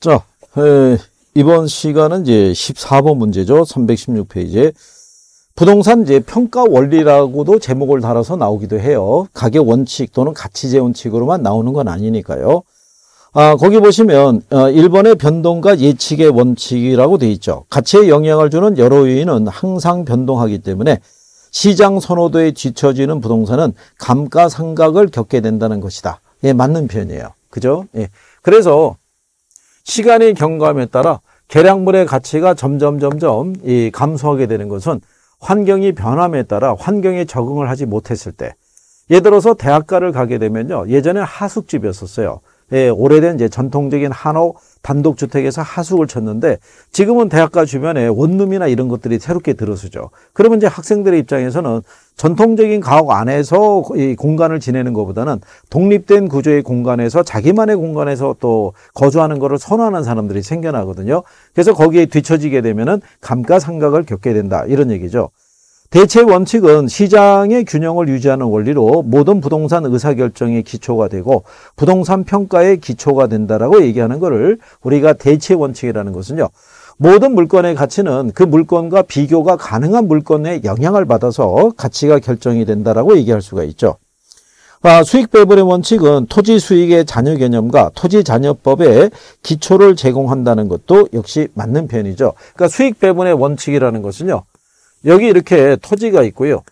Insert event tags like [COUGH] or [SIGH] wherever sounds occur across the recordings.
자, 에, 이번 시간은 이제 14번 문제죠. 316페이지에 부동산 이제 평가 원리라고도 제목을 달아서 나오기도 해요. 가격 원칙 또는 가치제 원칙으로만 나오는 건 아니니까요. 아, 거기 보시면 어, 1번의 변동과 예측의 원칙이라고 돼 있죠. 가치에 영향을 주는 여러 요인은 항상 변동하기 때문에 시장 선호도에 뒤처지는 부동산은 감가상각을 겪게 된다는 것이다. 예, 맞는 표현이에요. 그죠? 예. 그래서 시간의 경감에 따라 계량물의 가치가 점점 점점 이 감소하게 되는 것은 환경이 변함에 따라 환경에 적응을 하지 못했을 때 예를 들어서 대학가를 가게 되면요. 예전에 하숙집이었었어요. 예, 오래된 이제 전통적인 한옥 단독주택에서 하숙을 쳤는데 지금은 대학가 주변에 원룸이나 이런 것들이 새롭게 들어서죠. 그러면 이제 학생들의 입장에서는 전통적인 가옥 안에서 이 공간을 지내는 것보다는 독립된 구조의 공간에서 자기만의 공간에서 또 거주하는 것을 선호하는 사람들이 생겨나거든요. 그래서 거기에 뒤처지게 되면은 감가상각을 겪게 된다. 이런 얘기죠. 대체 원칙은 시장의 균형을 유지하는 원리로 모든 부동산 의사결정의 기초가 되고 부동산 평가의 기초가 된다라고 얘기하는 것을 우리가 대체 원칙이라는 것은요. 모든 물건의 가치는 그 물건과 비교가 가능한 물건에 영향을 받아서 가치가 결정이 된다라고 얘기할 수가 있죠. 아, 수익 배분의 원칙은 토지 수익의 잔여 개념과 토지 잔여법의 기초를 제공한다는 것도 역시 맞는 표현이죠. 그러니까 수익 배분의 원칙이라는 것은요. 여기 이렇게 토지가 있고요.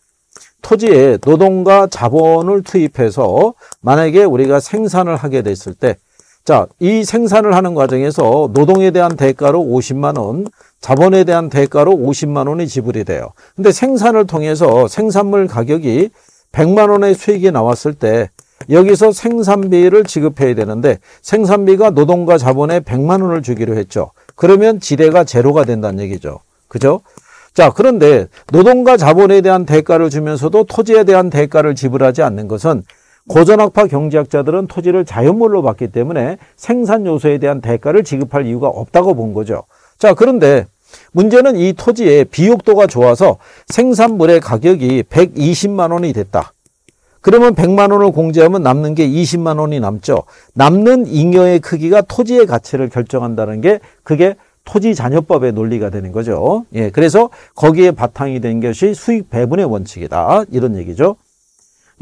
토지에 노동과 자본을 투입해서 만약에 우리가 생산을 하게 됐을 때 자, 이 생산을 하는 과정에서 노동에 대한 대가로 50만 원, 자본에 대한 대가로 50만 원이 지불이 돼요. 근데 생산을 통해서 생산물 가격이 100만 원의 수익이 나왔을 때 여기서 생산비를 지급해야 되는데 생산비가 노동과 자본에 100만 원을 주기로 했죠. 그러면 지대가 제로가 된다는 얘기죠. 그죠? 자, 그런데 노동과 자본에 대한 대가를 주면서도 토지에 대한 대가를 지불하지 않는 것은 고전학파 경제학자들은 토지를 자연물로 봤기 때문에 생산 요소에 대한 대가를 지급할 이유가 없다고 본 거죠. 자, 그런데 문제는 이 토지의 비옥도가 좋아서 생산물의 가격이 120만 원이 됐다. 그러면 100만 원을 공제하면 남는 게 20만 원이 남죠. 남는 잉여의 크기가 토지의 가치를 결정한다는 게 그게 토지 잔여법의 논리가 되는 거죠. 예, 그래서 거기에 바탕이 된 것이 수익 배분의 원칙이다. 이런 얘기죠.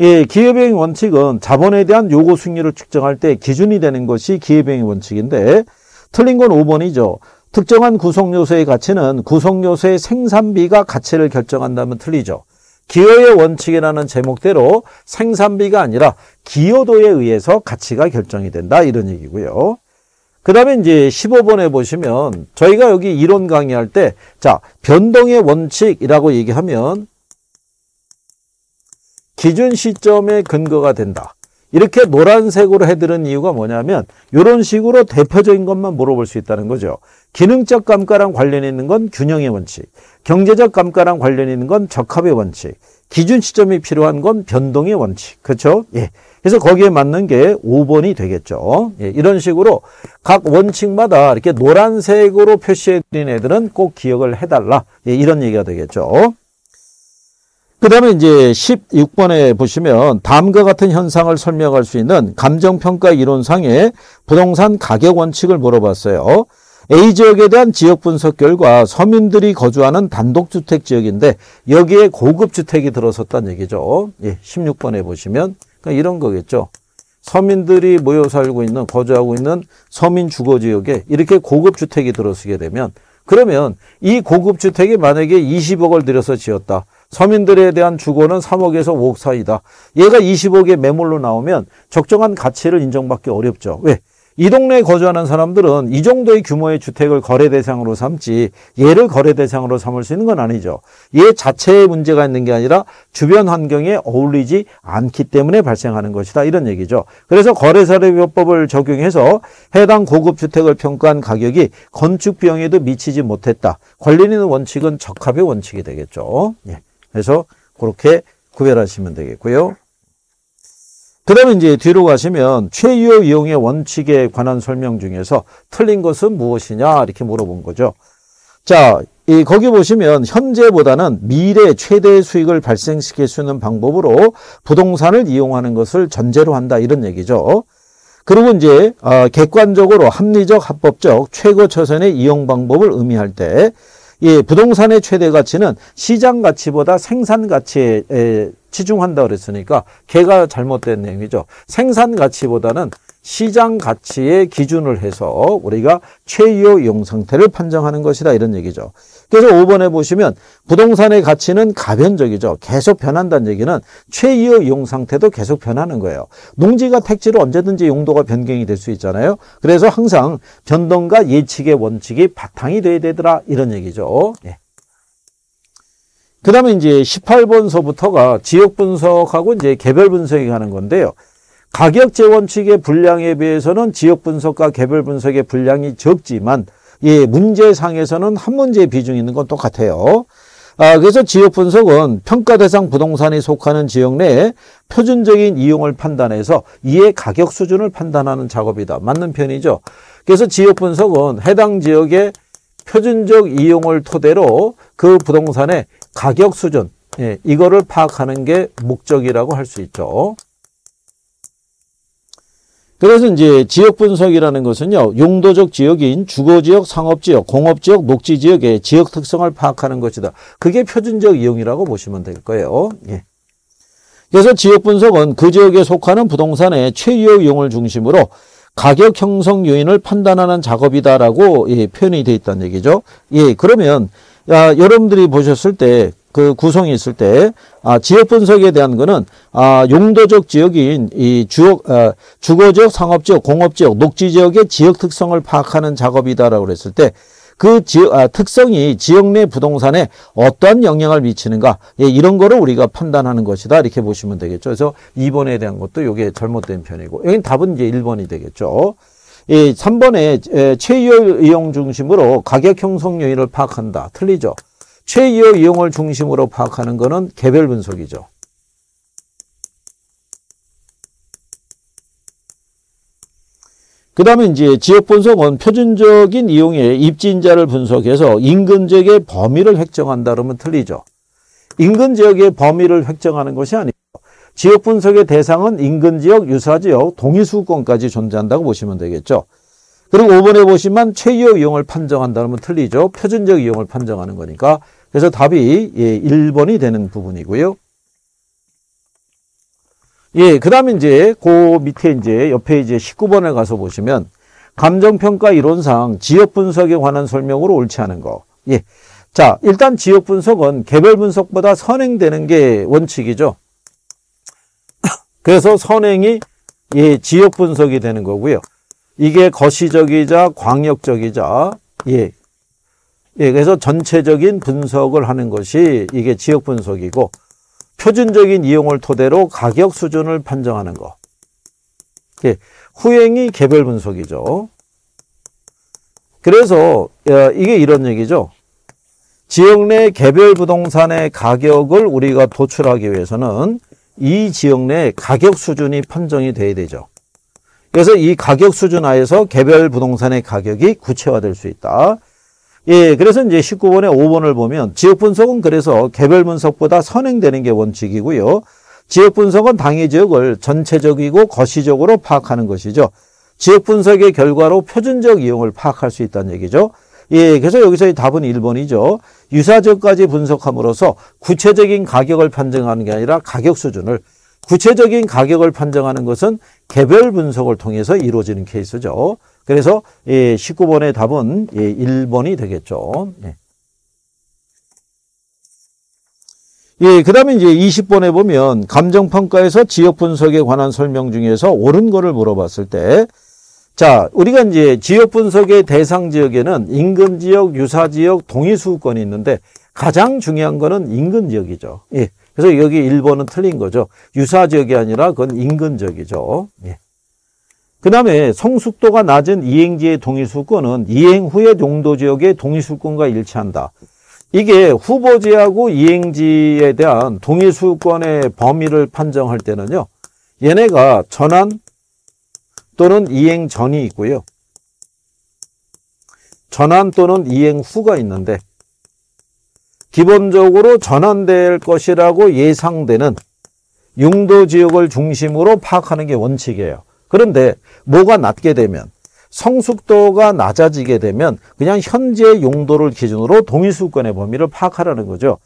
예, 기회비행 원칙은 자본에 대한 요구 수익률을 측정할 때 기준이 되는 것이 기회비행 원칙인데 틀린 건 5번이죠. 특정한 구성요소의 가치는 구성요소의 생산비가 가치를 결정한다면 틀리죠. 기여의 원칙이라는 제목대로 생산비가 아니라 기여도에 의해서 가치가 결정이 된다 이런 얘기고요. 그 다음에 이제 15번에 보시면 저희가 여기 이론 강의할 때, 자, 변동의 원칙이라고 얘기하면 기준 시점의 근거가 된다. 이렇게 노란색으로 해드는 이유가 뭐냐면 이런 식으로 대표적인 것만 물어볼 수 있다는 거죠. 기능적 감가랑 관련이 있는 건 균형의 원칙, 경제적 감가랑 관련이 있는 건 적합의 원칙, 기준 시점이 필요한 건 변동의 원칙. 그렇죠? 예. 그래서 거기에 맞는 게 5번이 되겠죠. 예, 이런 식으로 각 원칙마다 이렇게 노란색으로 표시해 드린 애들은 꼭 기억을 해달라. 예, 이런 얘기가 되겠죠. 그 다음에 이제 16번에 보시면 다음과 같은 현상을 설명할 수 있는 감정평가 이론상의 부동산 가격 원칙을 물어봤어요. A 지역에 대한 지역 분석 결과 서민들이 거주하는 단독주택 지역인데 여기에 고급 주택이 들어섰다는 얘기죠. 예, 16번에 보시면 그러니까 이런 거겠죠. 서민들이 모여 살고 있는 거주하고 있는 서민 주거 지역에 이렇게 고급 주택이 들어서게 되면 그러면 이 고급 주택이 만약에 20억을 들여서 지었다. 서민들에 대한 주거는 3억에서 5억 사이다. 얘가 20억의 매물로 나오면 적정한 가치를 인정받기 어렵죠. 왜? 이 동네에 거주하는 사람들은 이 정도의 규모의 주택을 거래 대상으로 삼지 얘를 거래 대상으로 삼을 수 있는 건 아니죠. 얘 자체에 문제가 있는 게 아니라 주변 환경에 어울리지 않기 때문에 발생하는 것이다. 이런 얘기죠. 그래서 거래사례법을 적용해서 해당 고급 주택을 평가한 가격이 건축 비용에도 미치지 못했다. 관련 있는 원칙은 적합의 원칙이 되겠죠. 예. 그래서 그렇게 구별하시면 되겠고요. 그 다음에 이제 뒤로 가시면 최유효 이용의 원칙에 관한 설명 중에서 틀린 것은 무엇이냐 이렇게 물어본 거죠. 자, 이 거기 보시면 현재보다는 미래 최대 수익을 발생시킬 수 있는 방법으로 부동산을 이용하는 것을 전제로 한다 이런 얘기죠. 그리고 이제 어, 객관적으로 합리적 합법적 최고 처선의 이용 방법을 의미할 때 예, 부동산의 최대 가치는 시장 가치보다 생산 가치에 에, 치중한다 그랬으니까 걔가 잘못된 내용이죠. 생산 가치보다는 시장 가치의 기준을 해서 우리가 최유 이용 상태를 판정하는 것이다 이런 얘기죠. 그래서 5번에 보시면 부동산의 가치는 가변적이죠. 계속 변한다는 얘기는 최유 이용 상태도 계속 변하는 거예요. 농지가 택지로 언제든지 용도가 변경이 될 수 있잖아요. 그래서 항상 변동과 예측의 원칙이 바탕이 돼야 되더라 이런 얘기죠. 예. 그 다음에 이제 18번서부터가 지역 분석하고 이제 개별 분석이 가는 건데요. 가격 재원칙의 분량에 비해서는 지역 분석과 개별 분석의 분량이 적지만 예, 문제상에서는 한 문제의 비중이 있는 건 똑같아요. 아, 그래서 지역 분석은 평가 대상 부동산이 속하는 지역 내에 표준적인 이용을 판단해서 이의 가격 수준을 판단하는 작업이다. 맞는 편이죠. 그래서 지역 분석은 해당 지역의 표준적 이용을 토대로 그 부동산의 가격 수준, 예, 이거를 파악하는 게 목적이라고 할 수 있죠. 그래서 이제 지역 분석이라는 것은요, 용도적 지역인 주거지역, 상업지역, 공업지역, 녹지지역의 지역 특성을 파악하는 것이다. 그게 표준적 이용이라고 보시면 될 거예요. 예. 그래서 지역 분석은 그 지역에 속하는 부동산의 최유효 이용을 중심으로 가격 형성 요인을 판단하는 작업이다라고 예, 표현이 되어 있다는 얘기죠. 예, 그러면 야, 여러분들이 보셨을 때 그 구성이 있을 때 아, 지역 분석에 대한 거는 아, 용도적 지역인 이 주역 아, 주거지역, 상업지역, 공업지역, 녹지지역의 지역 특성을 파악하는 작업이다라고 그랬을 때그 지역 아, 특성이 지역 내 부동산에 어떠한 영향을 미치는가 예, 이런 거를 우리가 판단하는 것이다 이렇게 보시면 되겠죠. 그래서 2번에 대한 것도 이게 잘못된 편이고 여기 답은 이제 1번이 되겠죠. 이 3번에 최유 이용 중심으로 가격 형성 요인을 파악한다. 틀리죠. 최이어 이용을 중심으로 파악하는 것은 개별 분석이죠. 그 다음에 이제 지역 분석은 표준적인 이용의 입지인자를 분석해서 인근 지역의 범위를 획정한다 그러면 틀리죠. 인근 지역의 범위를 획정하는 것이 아니고 지역 분석의 대상은 인근 지역, 유사 지역, 동의수권까지 존재한다고 보시면 되겠죠. 그리고 5번에 보시면 최이어 이용을 판정한다 그러면 틀리죠. 표준적 이용을 판정하는 거니까 그래서 답이 예, 1번이 되는 부분이고요. 예, 그 다음에 이제 그 밑에 이제 옆에 이제 19번에 가서 보시면 감정평가 이론상 지역 분석에 관한 설명으로 옳지 않은 거. 예. 자, 일단 지역 분석은 개별 분석보다 선행되는 게 원칙이죠. 그래서 선행이 예, 지역 분석이 되는 거고요. 이게 거시적이자 광역적이자 예, 예, 그래서 전체적인 분석을 하는 것이 이게 지역 분석이고 표준적인 이용을 토대로 가격 수준을 판정하는 거. 예, 후행이 개별 분석이죠. 그래서 어, 이게 이런 얘기죠. 지역 내 개별 부동산의 가격을 우리가 도출하기 위해서는 이 지역 내 가격 수준이 판정이 돼야 되죠. 그래서 이 가격 수준 하에서 개별 부동산의 가격이 구체화될 수 있다. 예, 그래서 이제 19번에 5번을 보면 지역 분석은 그래서 개별 분석보다 선행되는 게 원칙이고요. 지역 분석은 당해 지역을 전체적이고 거시적으로 파악하는 것이죠. 지역 분석의 결과로 표준적 이용을 파악할 수 있다는 얘기죠. 예, 그래서 여기서의 답은 1번이죠. 유사적까지 분석함으로써 구체적인 가격을 판정하는 게 아니라 가격 수준을 구체적인 가격을 판정하는 것은 개별 분석을 통해서 이루어지는 케이스죠. 그래서 19번의 답은 1번이 되겠죠. 예. 예, 그 다음에 이제 20번에 보면 감정평가에서 지역 분석에 관한 설명 중에서 옳은 거를 물어봤을 때, 자, 우리가 이제 지역 분석의 대상 지역에는 인근 지역, 유사 지역, 동의 수권이 있는데 가장 중요한 거는 인근 지역이죠. 예. 그래서 여기 1번은 틀린 거죠. 유사 지역이 아니라 그건 인근 지역이죠. 예. 그 다음에 성숙도가 낮은 이행지의 동의수권은 이행 후의 용도 지역의 동의수권과 일치한다. 이게 후보지하고 이행지에 대한 동의수권의 범위를 판정할 때는요. 얘네가 전환 또는 이행 전이 있고요. 전환 또는 이행 후가 있는데 기본적으로 전환될 것이라고 예상되는 용도 지역을 중심으로 파악하는 게 원칙이에요. 그런데 뭐가 낮게 되면 성숙도가 낮아지게 되면 그냥 현재 용도를 기준으로 동의수권의 범위를 파악하라는 거죠.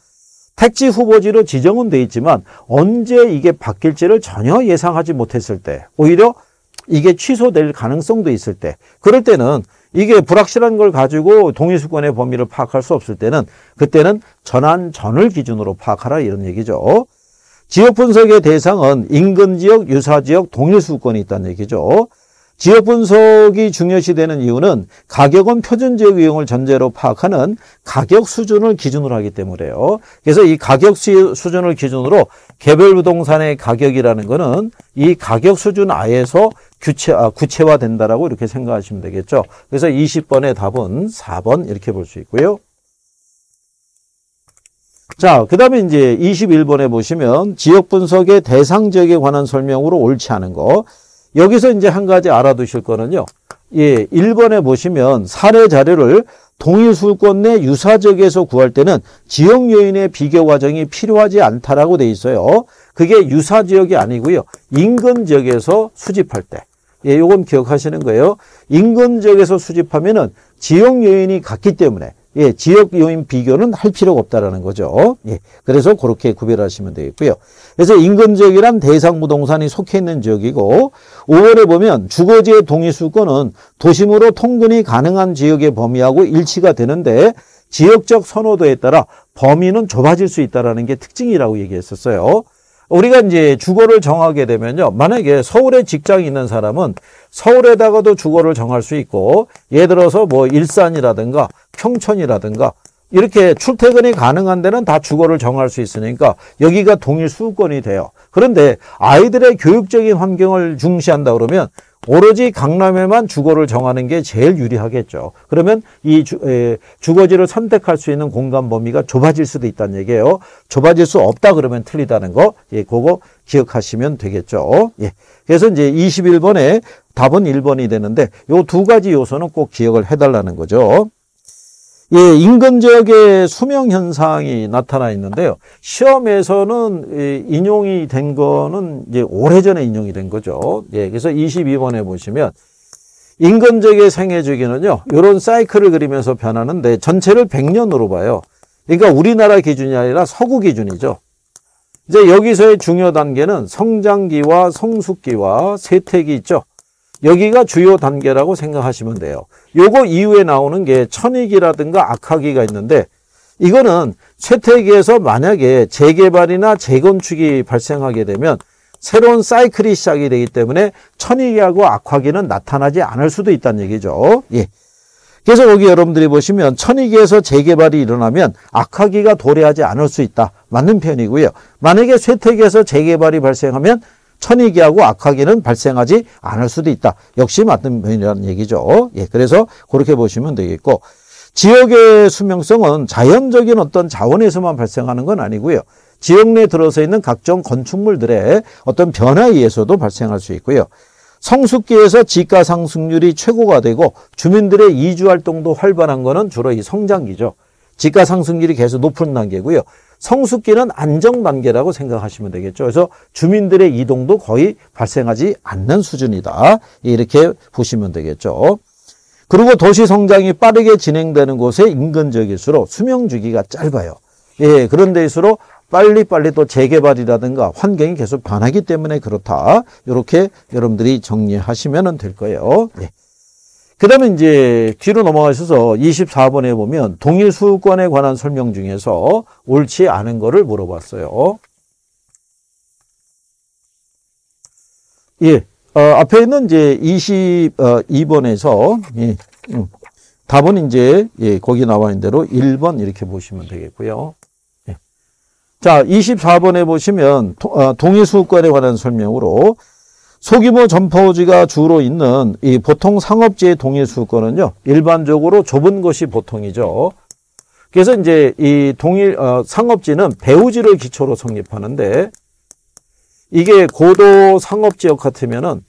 택지 후보지로 지정은 돼 있지만 언제 이게 바뀔지를 전혀 예상하지 못했을 때 오히려 이게 취소될 가능성도 있을 때 그럴 때는 이게 불확실한 걸 가지고 동의수권의 범위를 파악할 수 없을 때는 그때는 전환 전을 기준으로 파악하라 이런 얘기죠. 지역 분석의 대상은 인근 지역, 유사 지역, 동일 수권이 있다는 얘기죠. 지역 분석이 중요시되는 이유는 가격은 표준 지역 유형을 전제로 파악하는 가격 수준을 기준으로 하기 때문에요. 그래서 이 가격 수준을 기준으로 개별 부동산의 가격이라는 것은 이 가격 수준 아에서 규체, 아, 구체화된다라고 이렇게 생각하시면 되겠죠. 그래서 20번의 답은 4번 이렇게 볼 수 있고요. 자, 그 다음에 이제 21번에 보시면 지역 분석의 대상 지역에 관한 설명으로 옳지 않은 거. 여기서 이제 한 가지 알아두실 거는요. 예, 1번에 보시면 사례 자료를 동일술권 내 유사적에서 구할 때는 지역 요인의 비교 과정이 필요하지 않다라고 돼 있어요. 그게 유사 지역이 아니고요. 인근 지역에서 수집할 때. 예, 요건 기억하시는 거예요. 인근 지역에서 수집하면은 지역 요인이 같기 때문에 예, 지역 요인 비교는 할 필요가 없다라는 거죠. 예, 그래서 그렇게 구별하시면 되겠고요. 그래서 인근 지역이란 대상 부동산이 속해 있는 지역이고 5월에 보면 주거지의 동의 수권은 도심으로 통근이 가능한 지역의 범위하고 일치가 되는데 지역적 선호도에 따라 범위는 좁아질 수 있다는 게 특징이라고 얘기했었어요. 우리가 이제 주거를 정하게 되면요. 만약에 서울에 직장이 있는 사람은 서울에다가도 주거를 정할 수 있고 예를 들어서 뭐 일산이라든가 평촌이라든가 이렇게 출퇴근이 가능한 데는 다 주거를 정할 수 있으니까 여기가 동일 수권이 돼요. 그런데 아이들의 교육적인 환경을 중시한다 그러면 오로지 강남에만 주거를 정하는 게 제일 유리하겠죠. 그러면 이 주, 에, 주거지를 선택할 수 있는 공간 범위가 좁아질 수도 있다는 얘기예요. 좁아질 수 없다 그러면 틀리다는 거, 예, 그거 기억하시면 되겠죠. 예. 그래서 이제 21번에 답은 1번이 되는데 요 두 가지 요소는 꼭 기억을 해달라는 거죠. 예, 인근 지역의 수명 현상이 나타나 있는데요. 시험에서는 인용이 된 거는 이제 오래전에 인용이 된 거죠. 예, 그래서 22번에 보시면 인근 지역의 생애 주기는요. 이런 사이클을 그리면서 변하는데 전체를 100년으로 봐요. 그러니까 우리나라 기준이 아니라 서구 기준이죠. 이제 여기서의 중요 단계는 성장기와 성숙기와 세태기 있죠. 여기가 주요 단계라고 생각하시면 돼요. 요거 이후에 나오는 게 천익이라든가 악하기가 있는데 이거는 쇠퇴기에서 만약에 재개발이나 재건축이 발생하게 되면 새로운 사이클이 시작이 되기 때문에 천익이하고 악화기는 나타나지 않을 수도 있다는 얘기죠. 예. 그래서 여기 여러분들이 보시면 천익기에서 재개발이 일어나면 악화기가 도래하지 않을 수 있다. 맞는 편이고요. 만약에 쇠퇴기에서 재개발이 발생하면 천이기하고 악하기는 발생하지 않을 수도 있다. 역시 맞는 면이라는 얘기죠. 예, 그래서 그렇게 보시면 되겠고 지역의 수명성은 자연적인 어떤 자원에서만 발생하는 건 아니고요. 지역 내에 들어서 있는 각종 건축물들의 어떤 변화에 의해서도 발생할 수 있고요. 성숙기에서 지가 상승률이 최고가 되고 주민들의 이주 활동도 활발한 것은 주로 이 성장기죠. 지가 상승률이 계속 높은 단계고요. 성숙기는 안정 단계라고 생각하시면 되겠죠. 그래서 주민들의 이동도 거의 발생하지 않는 수준이다. 이렇게 보시면 되겠죠. 그리고 도시 성장이 빠르게 진행되는 곳에 인근 지역일수록 수명 주기가 짧아요. 예, 그런 데일수록 빨리빨리 또 재개발이라든가 환경이 계속 변하기 때문에 그렇다. 이렇게 여러분들이 정리하시면 될 거예요. 예. 그 다음에 이제 뒤로 넘어가셔서 24번에 보면 동일 수권에 관한 설명 중에서 옳지 않은 거를 물어봤어요. 예, 어, 앞에 있는 이제 22번에서, 예, 음, 답은 이제, 예, 거기 나와 있는 대로 1번 이렇게 보시면 되겠고요. 예. 자, 24번에 보시면 어, 동일 수권에 관한 설명으로 소규모 점포지가 주로 있는 이 보통 상업지의 동일 수거는요, 일반적으로 좁은 것이 보통이죠. 그래서 이제 이 동일 어, 상업지는 배우지를 기초로 성립하는데 이게 고도 상업지역 같으면은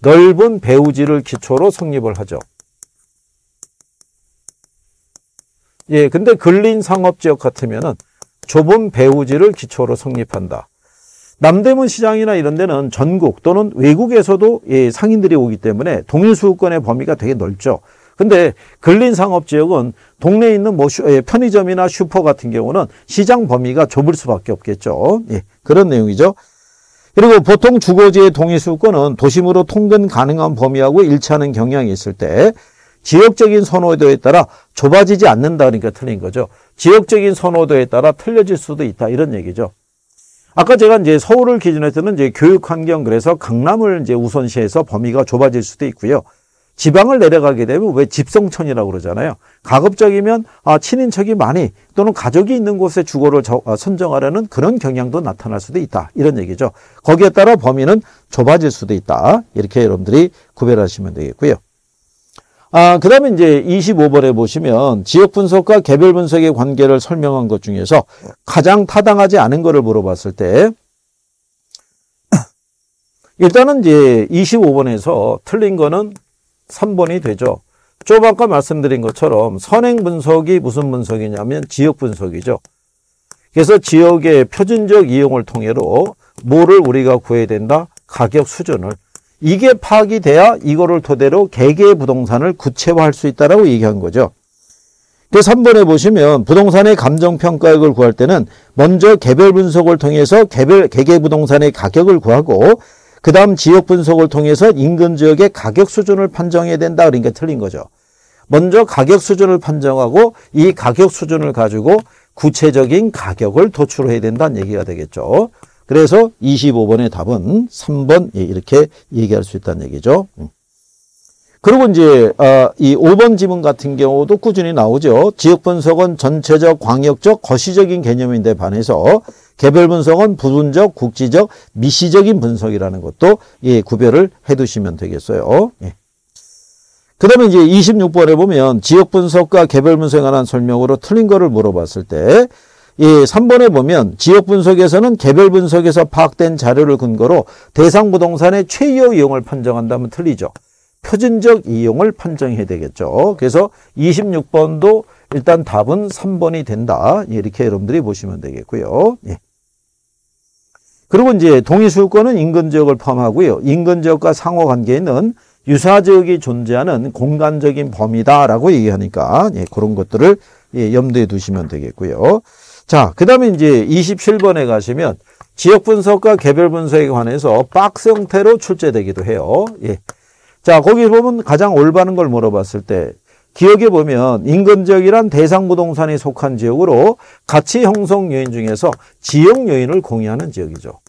넓은 배우지를 기초로 성립을 하죠. 예, 근데 근린 상업지역 같으면은 좁은 배우지를 기초로 성립한다. 남대문 시장이나 이런 데는 전국 또는 외국에서도 예, 상인들이 오기 때문에 동일 수급권의 범위가 되게 넓죠. 근데 근린 상업 지역은 동네에 있는 뭐 슈, 예, 편의점이나 슈퍼 같은 경우는 시장 범위가 좁을 수밖에 없겠죠. 예, 그런 내용이죠. 그리고 보통 주거지의 동의 수권은 도심으로 통근 가능한 범위하고 일치하는 경향이 있을 때 지역적인 선호도에 따라 좁아지지 않는다 그러니까 틀린 거죠. 지역적인 선호도에 따라 틀려질 수도 있다 이런 얘기죠. 아까 제가 이제 서울을 기준으로 했는 이제 교육 환경 그래서 강남을 이제 우선시해서 범위가 좁아질 수도 있고요. 지방을 내려가게 되면 왜 집성촌이라고 그러잖아요. 가급적이면 아, 친인척이 많이 또는 가족이 있는 곳에 주거를 저, 아, 선정하려는 그런 경향도 나타날 수도 있다. 이런 얘기죠. 거기에 따라 범위는 좁아질 수도 있다. 이렇게 여러분들이 구별하시면 되겠고요. 아, 그 다음에 이제 25번에 보시면 지역 분석과 개별 분석의 관계를 설명한 것 중에서 가장 타당하지 않은 것을 물어봤을 때 일단은 이제 25번에서 틀린 거는 3번이 되죠. 좀 아까 말씀드린 것처럼 선행 분석이 무슨 분석이냐면 지역 분석이죠. 그래서 지역의 표준적 이용을 통해로 뭐를 우리가 구해야 된다? 가격 수준을. 이게 파악이 돼야 이거를 토대로 개개의 부동산을 구체화할 수 있다라고 얘기한 거죠. 그 3번에 보시면 부동산의 감정평가액을 구할 때는 먼저 개별 분석을 통해서 개별 개개 부동산의 가격을 구하고 그 다음 지역 분석을 통해서 인근 지역의 가격 수준을 판정해야 된다. 그러니까 틀린 거죠. 먼저 가격 수준을 판정하고 이 가격 수준을 가지고 구체적인 가격을 도출해야 된다는 얘기가 되겠죠. 그래서 25번의 답은 3번 예, 이렇게 얘기할 수 있다는 얘기죠. 음. 그리고 이제 아, 이 5번 지문 같은 경우도 꾸준히 나오죠. 지역 분석은 전체적, 광역적, 거시적인 개념인데 반해서 개별 분석은 부분적, 국지적, 미시적인 분석이라는 것도 예, 구별을 해두시면 되겠어요. 예. 그 다음에 이제 26번에 보면 지역 분석과 개별 분석에 관한 설명으로 틀린 거를 물어봤을 때, 예, 3번에 보면 지역 분석에서는 개별 분석에서 파악된 자료를 근거로 대상 부동산의 최여 이용을 판정한다면 틀리죠. 표준적 이용을 판정해야 되겠죠. 그래서 26번도 일단 답은 3번이 된다. 이렇게 여러분들이 보시면 되겠고요. 예. 그리고 이제 동의수요권은 인근 지역을 포함하고요. 인근 지역과 상호 관계에는 유사 지역이 존재하는 공간적인 범위다라고 얘기하니까 예, 그런 것들을 예, 염두에 두시면 되겠고요. 자, 그 다음에 이제 27번에 가시면 지역 분석과 개별 분석에 관해서 박스 형태로 출제되기도 해요. 예. 자, 거기 보면 가장 올바른 걸 물어봤을 때 기억해 보면 인근 지역이란 대상 부동산에 속한 지역으로 가치 형성 요인 중에서 지역 요인을 공유하는 지역이죠.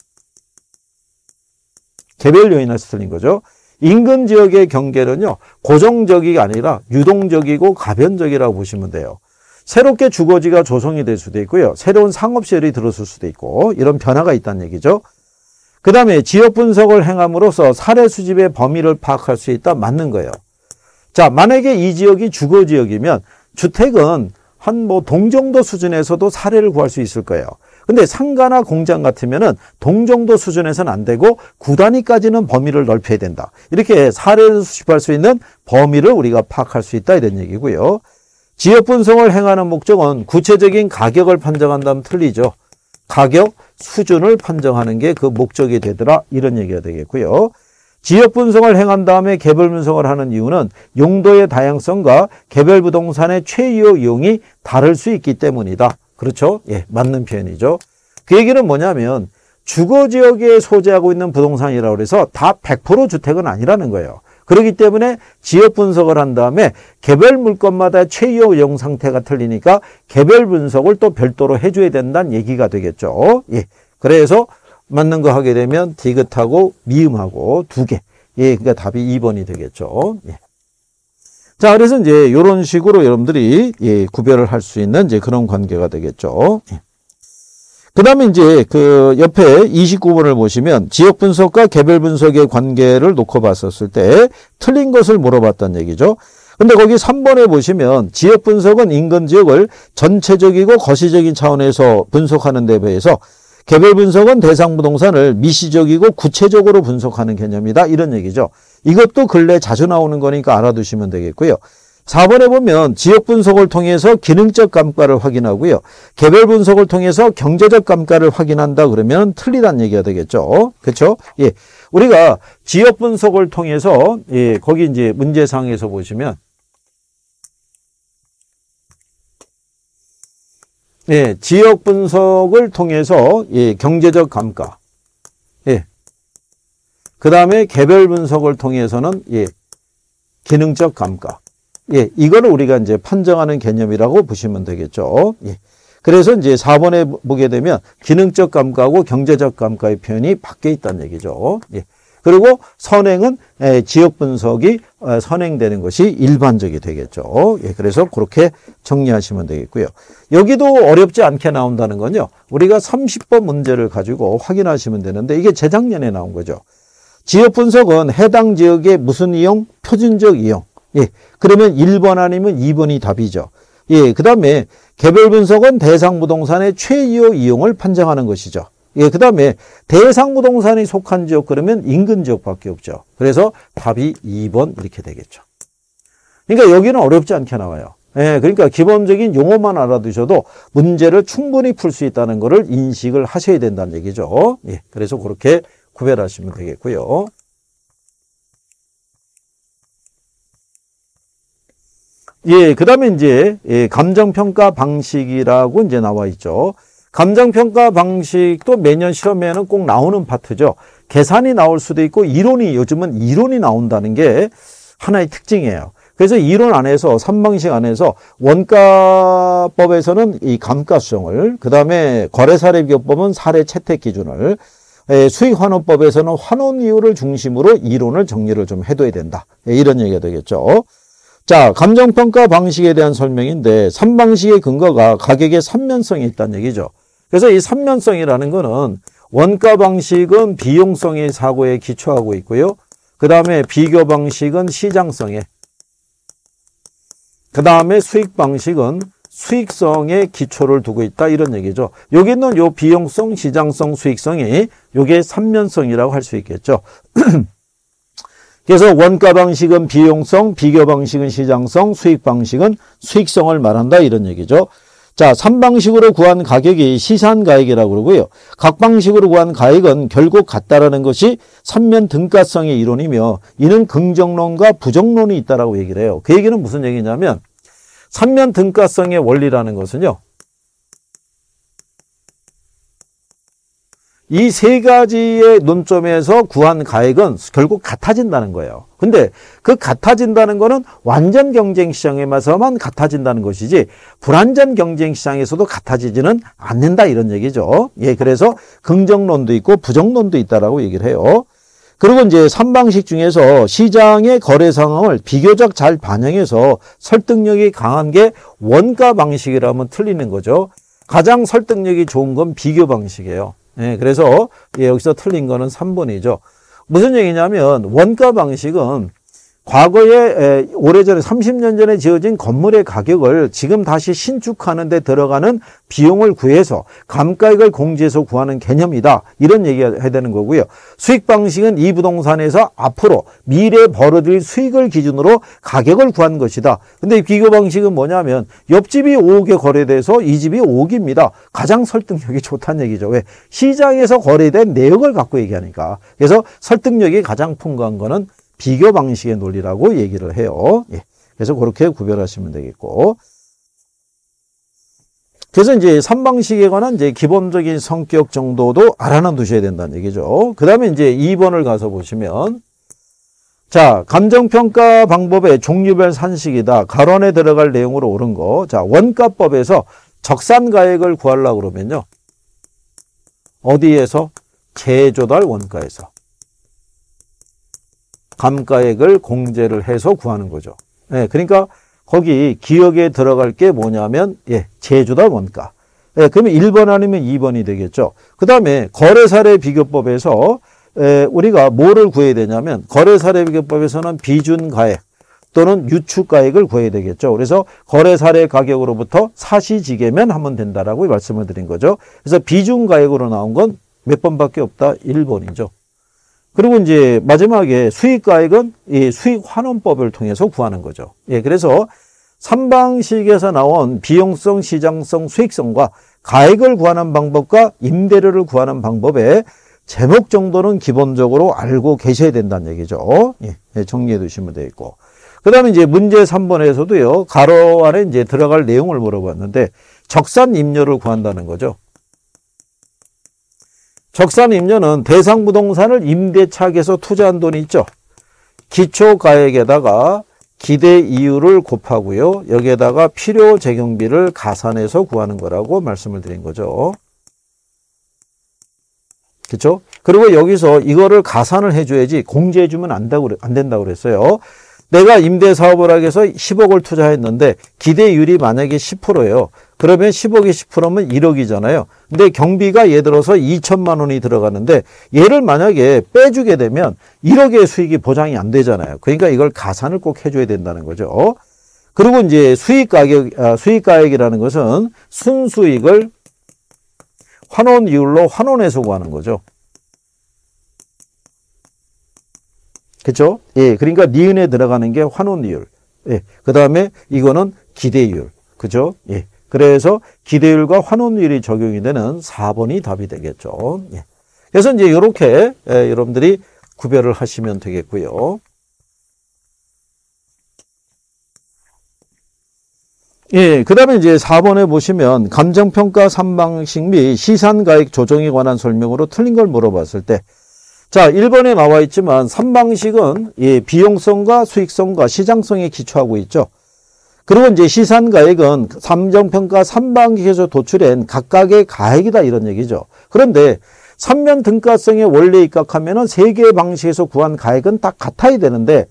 개별 요인에서 틀린 거죠. 인근 지역의 경계는요. 고정적이 아니라 유동적이고 가변적이라고 보시면 돼요. 새롭게 주거지가 조성이 될 수도 있고요. 새로운 상업시설이 들어설 수도 있고 이런 변화가 있다는 얘기죠. 그 다음에 지역 분석을 행함으로써 사례 수집의 범위를 파악할 수 있다. 맞는 거예요. 자, 만약에 이 지역이 주거지역이면 주택은 한 뭐 동정도 수준에서도 사례를 구할 수 있을 거예요. 근데 상가나 공장 같으면은 동정도 수준에서는 안 되고 구단위까지는 범위를 넓혀야 된다. 이렇게 사례를 수집할 수 있는 범위를 우리가 파악할 수 있다 이런 얘기고요. 지역 분석을 행하는 목적은 구체적인 가격을 판정한다면 틀리죠. 가격, 수준을 판정하는 게 그 목적이 되더라 이런 얘기가 되겠고요. 지역 분석을 행한 다음에 개별 분석을 하는 이유는 용도의 다양성과 개별 부동산의 최유 이용이 다를 수 있기 때문이다. 그렇죠? 예, 맞는 표현이죠. 그 얘기는 뭐냐면 주거 지역에 소재하고 있는 부동산이라고 해서 다 100% 주택은 아니라는 거예요. 그렇기 때문에 지역 분석을 한 다음에 개별 물건마다 최유 이용 상태가 틀리니까 개별 분석을 또 별도로 해줘야 된다는 얘기가 되겠죠. 예. 그래서 맞는 거 하게 되면 디귿하고 미음하고 두 개. 예, 그러니까 답이 2번이 되겠죠. 예. 자, 그래서 이제 이런 식으로 여러분들이 예, 구별을 할 수 있는 이제 그런 관계가 되겠죠. 예. 그 다음에 이제 그 옆에 29번을 보시면 지역 분석과 개별 분석의 관계를 놓고 봤었을 때 틀린 것을 물어봤다는 얘기죠. 근데 거기 3번에 보시면 지역 분석은 인근 지역을 전체적이고 거시적인 차원에서 분석하는 데 비해서 개별 분석은 대상 부동산을 미시적이고 구체적으로 분석하는 개념이다. 이런 얘기죠. 이것도 근래 자주 나오는 거니까 알아두시면 되겠고요. 4번에 보면 지역 분석을 통해서 기능적 감가를 확인하고요. 개별 분석을 통해서 경제적 감가를 확인한다 그러면 틀리다는 얘기가 되겠죠. 그렇죠? 예. 우리가 지역 분석을 통해서 예, 거기 이제 문제상에서 보시면 예, 지역 분석을 통해서 예, 경제적 감가. 예. 그다음에 개별 분석을 통해서는 예, 기능적 감가. 예, 이거를 우리가 이제 판정하는 개념이라고 보시면 되겠죠. 예. 그래서 이제 4번에 보게 되면 기능적 감가하고 경제적 감가의 표현이 바뀌어 있다는 얘기죠. 예. 그리고 선행은 지역 분석이 어, 선행되는 것이 일반적이 되겠죠. 예, 그래서 그렇게 정리하시면 되겠고요. 여기도 어렵지 않게 나온다는 건요. 우리가 30번 문제를 가지고 확인하시면 되는데 이게 재작년에 나온 거죠. 지역 분석은 해당 지역의 무슨 이용? 표준적 이용. 예. 그러면 1번 아니면 2번이 답이죠. 예. 그 다음에 개별 분석은 대상 부동산의 최이호 이용을 판정하는 것이죠. 예. 그 다음에 대상 부동산이 속한 지역 그러면 인근 지역밖에 없죠. 그래서 답이 2번 이렇게 되겠죠. 그러니까 여기는 어렵지 않게 나와요. 예, 그러니까 기본적인 용어만 알아두셔도 문제를 충분히 풀 수 있다는 것을 인식을 하셔야 된다는 얘기죠. 예, 그래서 그렇게 구별하시면 되겠고요. 예, 그 다음에 이제, 예, 감정평가 방식이라고 이제 나와 있죠. 감정평가 방식도 매년 시험에는 꼭 나오는 파트죠. 계산이 나올 수도 있고, 이론이, 요즘은 이론이 나온다는 게 하나의 특징이에요. 그래서 이론 안에서, 3방식 안에서 원가법에서는 이 감가 수정을, 그 다음에 거래사례 비교법은 사례 채택 기준을, 예, 수익환원법에서는 환원 이유를 중심으로 이론을 정리를 좀 해둬야 된다. 예, 이런 얘기가 되겠죠. 자, 감정평가 방식에 대한 설명인데 3방식의 근거가 가격의 삼면성이 있다는 얘기죠. 그래서 이 삼면성이라는 거는 원가 방식은 비용성의 사고에 기초하고 있고요. 그 다음에 비교 방식은 시장성에 그 다음에 수익 방식은 수익성에 기초를 두고 있다 이런 얘기죠. 여기는 요 비용성, 시장성, 수익성이 요게 삼면성이라고 할 수 있겠죠. [CLEARS THROAT] 그래서 원가 방식은 비용성, 비교 방식은 시장성, 수익 방식은 수익성을 말한다 이런 얘기죠. 자, 3방식으로 구한 가격이 시산가액이라고 그러고요. 각 방식으로 구한 가액은 결국 같다라는 것이 삼면 등가성의 이론이며 이는 긍정론과 부정론이 있다라고 얘기를 해요. 그 얘기는 무슨 얘기냐면 삼면 등가성의 원리라는 것은요. 이 세 가지의 논점에서 구한 가액은 결국 같아진다는 거예요. 근데 그 같아진다는 거는 완전 경쟁 시장에서만 같아진다는 것이지 불완전 경쟁 시장에서도 같아지지는 않는다 이런 얘기죠. 예, 그래서 긍정론도 있고 부정론도 있다라고 얘기를 해요. 그리고 이제 3방식 중에서 시장의 거래 상황을 비교적 잘 반영해서 설득력이 강한 게 원가 방식이라면 틀리는 거죠. 가장 설득력이 좋은 건 비교 방식이에요. 예, 그래서 예, 여기서 틀린 거는 3번이죠. 무슨 얘기냐면 원가 방식은 과거에 오래전에 30년 전에 지어진 건물의 가격을 지금 다시 신축하는 데 들어가는 비용을 구해서 감가액을 공제해서 구하는 개념이다. 이런 얘기가 해야 되는 거고요. 수익 방식은 이 부동산에서 앞으로 미래 벌어들일 수익을 기준으로 가격을 구한 것이다. 근데 비교 방식은 뭐냐면 옆집이 5억에 거래돼서 이 집이 5억입니다. 가장 설득력이 좋다는 얘기죠. 왜? 시장에서 거래된 내역을 갖고 얘기하니까. 그래서 설득력이 가장 풍부한 거는 비교 방식의 논리라고 얘기를 해요. 예. 그래서 그렇게 구별하시면 되겠고. 그래서 이제 3방식에 관한 이제 기본적인 성격 정도도 알아놔 두셔야 된다는 얘기죠. 그 다음에 이제 2번을 가서 보시면 자, 감정평가 방법의 종류별 산식이다. 가론에 들어갈 내용으로 옳은 거. 자, 원가법에서 적산가액을 구하려고 그러면요. 어디에서? 제조달 원가에서. 감가액을 공제를 해서 구하는 거죠. 예, 그러니까 거기 기억에 들어갈 게 뭐냐면 예, 제주다 원가. 예, 그러면 1번 아니면 2번이 되겠죠. 그 다음에 거래사례 비교법에서 에, 우리가 뭐를 구해야 되냐면 거래사례 비교법에서는 비준가액 또는 유추가액을 구해야 되겠죠. 그래서 거래사례 가격으로부터 사시지계면 하면 된다라고 말씀을 드린 거죠. 그래서 비준가액으로 나온 건 몇 번밖에 없다? 1번이죠. 그리고 이제 마지막에 수익가액은 이 수익환원법을 통해서 구하는 거죠. 예, 그래서 3방식에서 나온 비용성, 시장성, 수익성과 가액을 구하는 방법과 임대료를 구하는 방법에 제목 정도는 기본적으로 알고 계셔야 된다는 얘기죠. 예, 예 정리해 두시면 되겠고. 그 다음에 이제 문제 3번에서도요, 가로 안에 이제 들어갈 내용을 물어봤는데, 적산 임료를 구한다는 거죠. 적산 임료는 대상 부동산을 임대차익에서 투자한 돈이 있죠. 기초 가액에다가 기대 이율을 곱하고요. 여기에다가 필요 재경비를 가산해서 구하는 거라고 말씀을 드린 거죠. 그렇죠? 그리고 여기서 이거를 가산을 해줘야지 공제해주면 안 된다고 그랬어요. 내가 임대 사업을 하기 위해서 10억을 투자했는데 기대율이 만약에 10%예요. 그러면 10억이 10%면 1억이잖아요. 근데 경비가 예를 들어서 2천만 원이 들어가는데 얘를 만약에 빼주게 되면 1억의 수익이 보장이 안 되잖아요. 그러니까 이걸 가산을 꼭 해줘야 된다는 거죠. 그리고 이제 수익 가격, 아, 수익 가액이라는 것은 순수익을 환원 이율로 환원해서 구하는 거죠. 그렇죠? 예, 그러니까 니은에 들어가는 게 환원이율. 예, 그 다음에 이거는 기대율. 그죠? 예. 그래서 기대율과 환원율이 적용이 되는 4번이 답이 되겠죠. 예. 그래서 이제 이렇게 예, 여러분들이 구별을 하시면 되겠고요. 예, 그 다음에 이제 4번에 보시면 감정평가 3방식 및 시산가액 조정에 관한 설명으로 틀린 걸 물어봤을 때 자, 1번에 나와 있지만 3방식은 예, 비용성과 수익성과 시장성에 기초하고 있죠. 그리고 이제 시산가액은 삼정평가 3방식에서 도출한 각각의 가액이다 이런 얘기죠. 그런데 3면 등가성의 원래 입각하면 세 개의 방식에서 구한 가액은 딱 같아야 되는데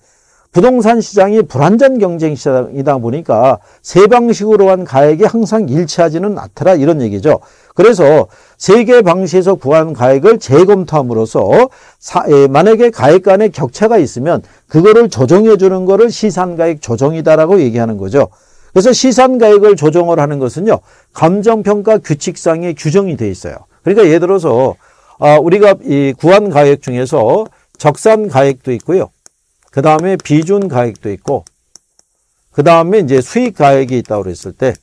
부동산 시장이 불안전 경쟁 시장이다 보니까 세 방식으로 한 가액이 항상 일치하지는 않더라 이런 얘기죠. 그래서 세개 방식에서 구한 가액을 재검토함으로써 사, 예, 만약에 가액 간의 격차가 있으면 그거를 조정해 주는 거를 시산가액 조정이다라고 얘기하는 거죠. 그래서 시산가액을 조정을 하는 것은요. 감정평가 규칙상의 규정이 돼 있어요. 그러니까 예를 들어서 아, 우리가 이 구한 가액 중에서 적산 가액도 있고요. 그 다음에 비준 가액도 있고, 그 다음에 이제 수익 가액이 있다고 그랬을 때,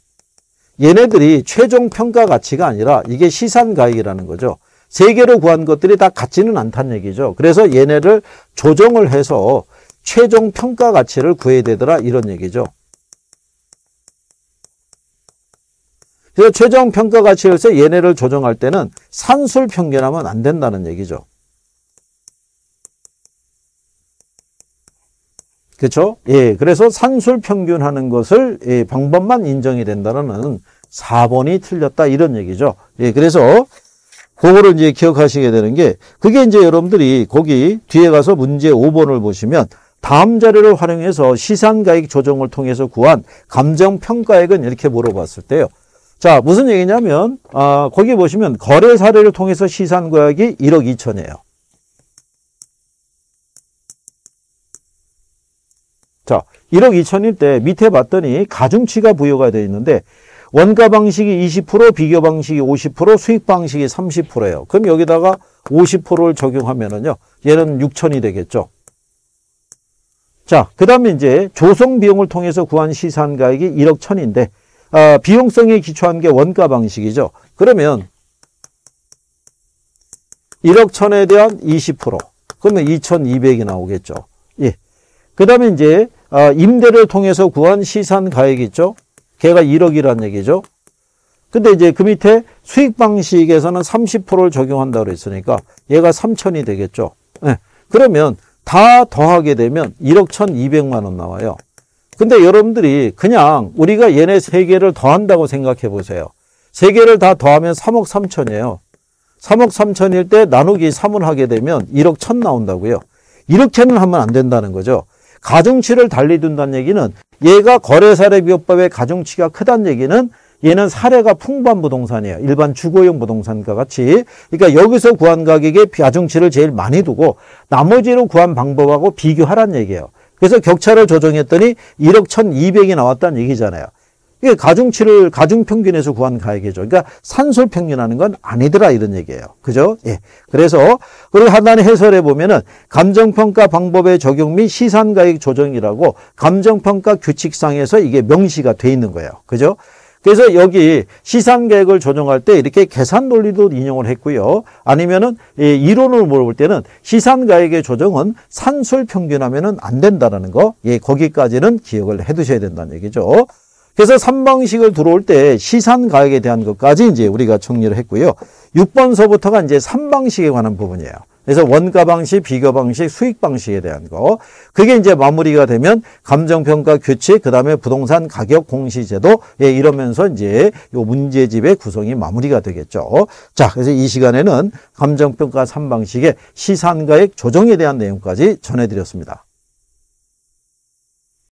얘네들이 최종 평가 가치가 아니라 이게 시산 가액이라는 거죠. 세 개로 구한 것들이 다 같지는 않다는 얘기죠. 그래서 얘네를 조정을 해서 최종 평가 가치를 구해야 되더라 이런 얘기죠. 그래서 최종 평가 가치에서 얘네를 조정할 때는 산술 평균하면 안 된다는 얘기죠. 그렇죠? 예, 그래서 산술 평균하는 것을 예, 방법만 인정이 된다는 4번이 틀렸다 이런 얘기죠. 예, 그래서 그거를 이제 기억하시게 되는 게 그게 이제 여러분들이 거기 뒤에 가서 문제 5번을 보시면 다음 자료를 활용해서 시산가액 조정을 통해서 구한 감정평가액은 이렇게 물어봤을 때요. 자, 무슨 얘기냐면, 아, 거기 보시면 거래 사례를 통해서 시산가액이 1억 2천이에요. 자, 1억 2천일 때 밑에 봤더니 가중치가 부여가 되어 있는데 원가 방식이 20%, 비교 방식이 50%, 수익 방식이 30%예요. 그럼 여기다가 50%를 적용하면은요. 얘는 6천이 되겠죠. 자, 그 다음에 이제 조성 비용을 통해서 구한 시산 가액이 1억 1천인데 아, 비용성에 기초한 게 원가 방식이죠. 그러면 1억 1천에 대한 20% 그러면 2,200이 나오겠죠. 예. 그 다음에 이제 어, 임대를 통해서 구한 시산 가액 있죠? 걔가 1억이라는 얘기죠. 근데 이제 그 밑에 수익 방식에서는 30%를 적용한다고 그랬으니까 얘가 3천이 되겠죠. 네. 그러면 다 더하게 되면 1억 1,200만 원 나와요. 근데 여러분들이 그냥 우리가 얘네 세 개를 더한다고 생각해 보세요. 세 개를 다 더하면 3억 3천이에요. 3억 3천일 때 나누기 3을 하게 되면 1억 1천 나온다고요. 이렇게는 하면 안 된다는 거죠. 가중치를 달리 둔다는 얘기는 얘가 거래사례비법의 가중치가 크다는 얘기는 얘는 사례가 풍부한 부동산이에요. 일반 주거용 부동산과 같이. 그러니까 여기서 구한 가격에 가중치를 제일 많이 두고 나머지로 구한 방법하고 비교하란 얘기예요. 그래서 격차를 조정했더니 1억 1,200이 나왔다는 얘기잖아요. 이게 가중치를 가중 평균에서 구한 가액이죠. 그러니까 산술 평균하는 건 아니더라 이런 얘기예요. 그죠? 예. 그래서 그리고 하단에 해설해 보면은 감정평가 방법의 적용 및 시산 가액 조정이라고 감정평가 규칙상에서 이게 명시가 돼 있는 거예요. 그죠? 그래서 여기 시산 계획을 조정할 때 이렇게 계산 논리도 인용을 했고요. 아니면은 이론을 물어볼 때는 시산 가액의 조정은 산술 평균하면은 안 된다라는 거. 예, 거기까지는 기억을 해 두셔야 된다는 얘기죠. 그래서 3방식을 들어올 때 시산 가액에 대한 것까지 이제 우리가 정리를 했고요. 6번서부터가 이제 3방식에 관한 부분이에요. 그래서 원가 방식, 비교 방식, 수익 방식에 대한 거. 그게 이제 마무리가 되면 감정평가 규칙, 그 다음에 부동산 가격 공시제도, 예, 이러면서 이제 요 문제집의 구성이 마무리가 되겠죠. 자, 그래서 이 시간에는 감정평가 3방식의 시산가액 조정에 대한 내용까지 전해드렸습니다.